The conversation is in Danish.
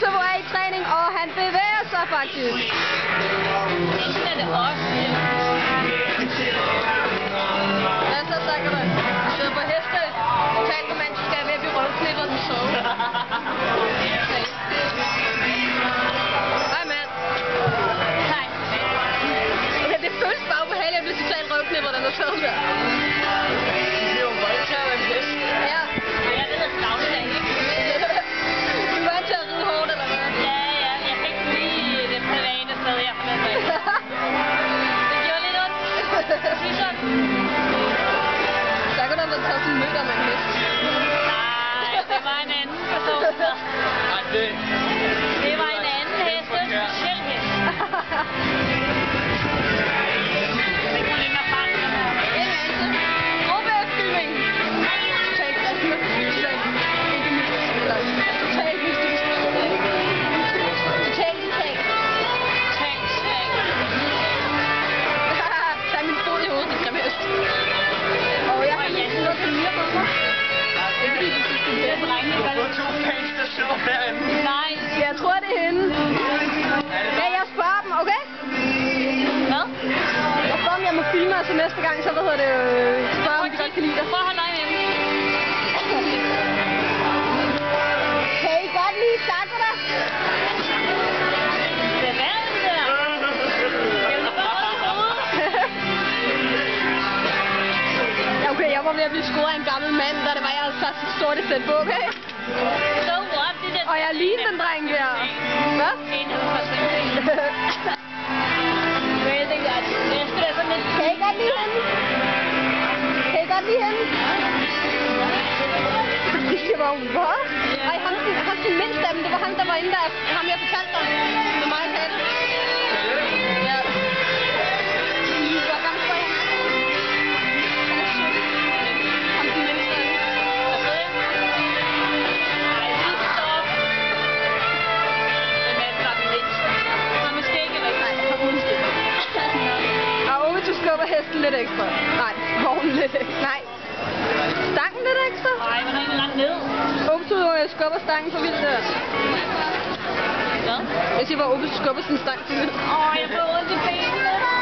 Turbo er i træning, og han bevæger sig faktisk. Enten er det også. até. Pænstation herinde. Nej. Jeg tror, det er hende. Ja, jeg spørger dem, okay? Hvad? Jeg spørger, om jeg må filme, og så næste gang, så hvad hedder det, øh, spørger, om de godt kan lide dig. Prøv at holde øje med dem. Kan I godt lide Sakura? Okay, jeg var ved at blive scoret af en gammel mand, da det var, jeg havde sat sit sorte sæt på, okay? So what? Det der. Og jeg lignede den dreng der. Hvad? En af dem var sådan en. Men jeg tænkte, at jeg skal da sådan lidt... Kan I godt lide hende? Kan I godt lide hende? Fordi det var hvad? Ej, ham, den, ham den mindste af dem, det var ham, der var inde der, ham jeg fortalte dig, skubber hesten lidt ekstra. Nej, vognen lidt ekstra. Nej. Stangen lidt ekstra. Nej, men er eller anden ned. Øh, skubber stangen for vildt der. Hvad? Jeg siger bare, du skubber sin stang for vildt. Åh, jeg får ondt i benene.